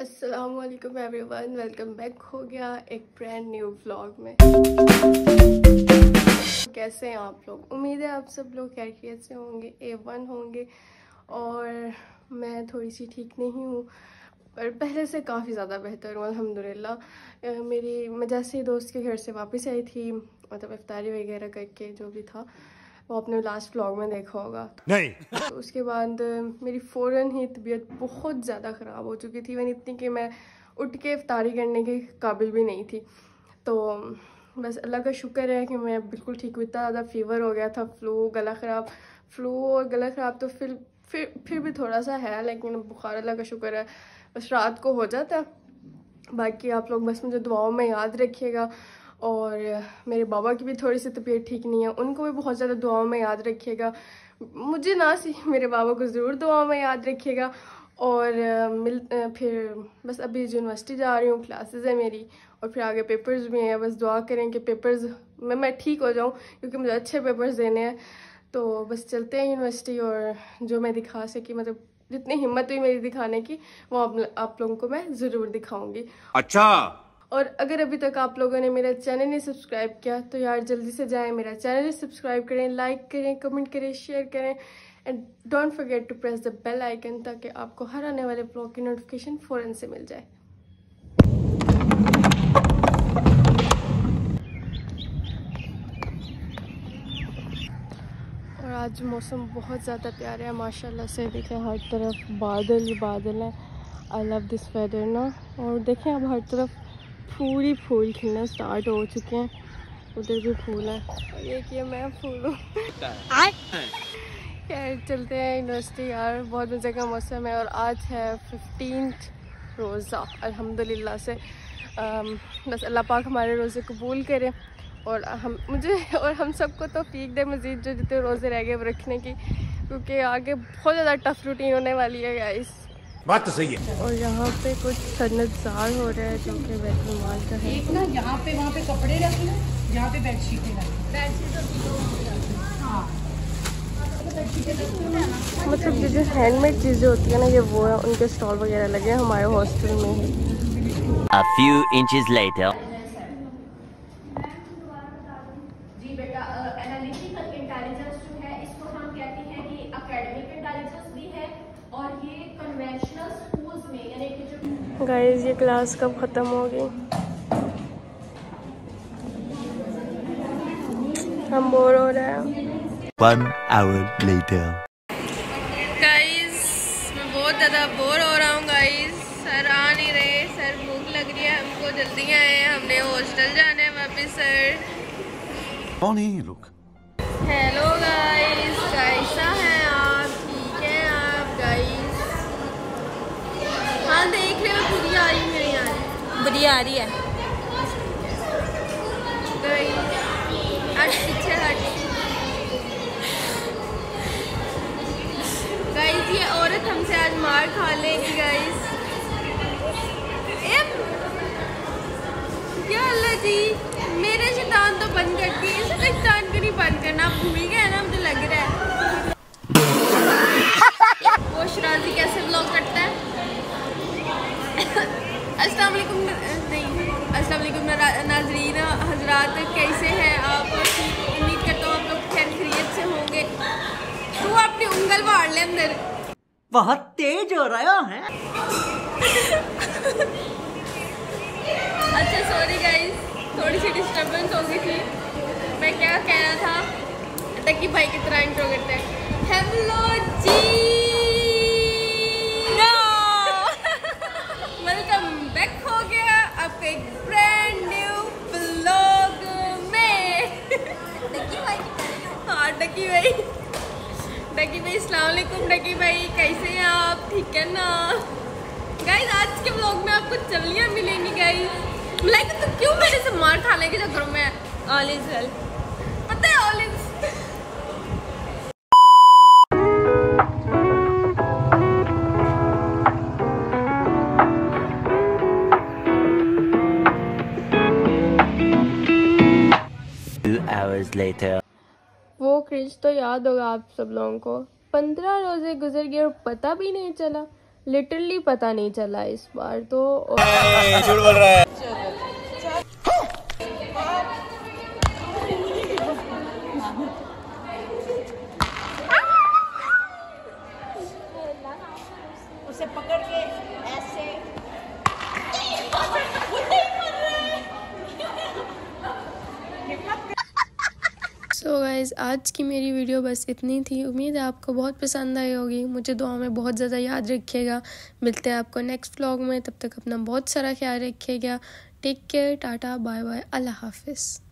Aslam everyone welcome back हो गया एक ब्रांड न्यू व्लॉग में कैसे हैं आप लोग? उम्मीद है आप सब लोग खैरियत से होंगे ए वन होंगे, और मैं थोड़ी सी ठीक नहीं हूँ, पर पहले से काफ़ी ज़्यादा बेहतर हूँ, अल्हम्दुलिल्लाह। मेरी मैं जैसे दोस्त के घर से वापस आई थी मतलब इफ्तारी वगैरह करके, जो भी था। वो अपने लास्ट व्लॉग में देखा होगा। नहीं। तो उसके बाद मेरी फ़ौरन ही तबीयत बहुत ज़्यादा ख़राब हो चुकी थी। मैंने इतनी कि मैं उठ के इफ्तारी करने के काबिल भी नहीं थी। तो बस अल्लाह का शुक्र है कि मैं बिल्कुल ठीक हुई इतना ज़्यादा फीवर हो गया था फ्लू गला ख़राब। फ्लू और गला ख़राब तो फिर फिर फिर भी थोड़ा सा है लेकिन बुखार अल्लाह का शुक्र है। बस रात को हो जाता। बाकी आप लोग बस मुझे दुआओं में याद रखिएगा। और मेरे बाबा की भी थोड़ी सी तबीयत ठीक नहीं है। उनको भी बहुत ज़्यादा दुआओं में याद रखिएगा। मुझे ना सी मेरे बाबा को ज़रूर दुआओं में याद रखिएगा। और मिल फिर बस अभी यूनिवर्सिटी जा रही हूँ क्लासेस है मेरी और फिर आगे पेपर्स भी हैं। बस दुआ करें कि पेपर्स में मैं ठीक हो जाऊँ क्योंकि मुझे अच्छे पेपर्स देने हैं। तो बस चलते हैं यूनिवर्सिटी और जो मैं दिखा सकी मतलब जितनी हिम्मत हुई मेरी दिखाने की वो आप, आप लोगों को मैं ज़रूर दिखाऊँगी। अच्छा! और अगर अभी तक आप लोगों ने मेरा चैनल नहीं सब्सक्राइब किया तो यार जल्दी से जाएँ मेरा चैनल सब्सक्राइब करें लाइक करें कमेंट करें शेयर करें and don't forget to press the bell icon ताकि आपको हर आने वाले ब्लॉग की नोटिफिकेशन फ़ौरन से मिल जाए। और आज मौसम बहुत ज़्यादा प्यारा है, माशाल्लाह से देखें हर तरफ़ बादल ही बादल हैं। आई लव दिस वेदर ना। और देखें अब हर तरफ़ फूल फूल खिलना स्टार्ट हो चुके हैं। उधर भी फूल है। ये कि मैं फूल। हूँ खैर चलते हैं यूनिवर्सिटी यार। बहुत मज़े का मौसम है और आज है फिफ्टीन रोज़ा अल्हम्दुलिल्लाह से। आम, बस अल्लाह पाक हमारे रोज़े कबूल करे और हम मुझे और हम सबको तो फीक दे मज़ीद जो जितने रोज़े रह गए रखने की क्योंकि आगे बहुत ज़्यादा टफ रूटीन होने वाली है गाइस बात तो सही है। और यहाँ पे कुछ सन्नतजार हो रहा है जो कि बैतुलमाल का है। एक ना यहाँ पे वहाँ पे कपड़े रखना यहाँ पे बेडशीटें रखना हाँ। मतलब जो जो हैंडमेड चीज़ें होती है ना ये वो है उनके स्टॉल वगैरह लगे हैं हमारे हॉस्टल में ही। A few inches later. जी बेटा एनालिटिकल इंटेलिजेंस जो है इसको हम कहते हैं कि एकेडमिक इंटेलिजेंस भी है और ये कन्वेंशनल स्कूल्स में यानी कि जो गाइस ये क्लास कब ख़त्म होगी? हम बोर हो रहे हैं। One hour later. गाइस मैं बहुत ज़्यादा बोर हो रहा हूँ गाइस सर आ नहीं रहे सर भूख लग रही है हमको जल्दी आए हमने हॉस्टल जाना है वापस सर. कौन है ये लोग? हेलो गाइस हाँ देख ले मैं पूरी आ रही मेरी आ रही बुरी आ रही है। गाइस ये औरत हमसे आज मार खा लेगी गाइस क्या अल्लाह जी मेरे शैतान तो बंद करती है इसे शैतान को नहीं बंद करना। आप भूल गए ना मुझे लग रहा है। वो शराजी कैसे ब्लॉग करता है अस्सलाम वालेकुम नरा- नाजरीन हजरात कैसे हैं आप? उम्मीद करता हूँ आप लोग खैर खैरियत से होंगे। तू अपनी उंगल फाड़ ले अंदर। बहुत तेज हो रहा है। अच्छा सॉरी गाइस थोड़ी सी डिस्टरबेंस हो गई थी। मैं क्या कह रहा था? टकी भाई की तरह इंट्रो करते हैं। हेलो जी भाई। डकी भाई वालेकुम डकी भाई। कैसे हैं आप? ठीक है ना? गाइस आज के ब्लॉग में आपको चलियाँ मिलेंगी गाइस लाइक तो क्यों मेरे से मार खाने के चक्कर में ऑल इज़ वेल पता है ऑल इज़ later. वो क्रिंज तो याद होगा आप सब लोगों को। पंद्रह रोज़े गुजर गए और पता भी नहीं चला। लिटरली पता नहीं चला इस बार तो। उसे सो so गाइज़ आज की मेरी वीडियो बस इतनी थी। उम्मीद है आपको बहुत पसंद आई होगी। मुझे दुआ में बहुत ज़्यादा याद रखिएगा। मिलते हैं आपको नेक्स्ट व्लॉग में। तब तक अपना बहुत सारा ख्याल रखिएगा। Take care tata bye bye अल्लाह हाफिज़।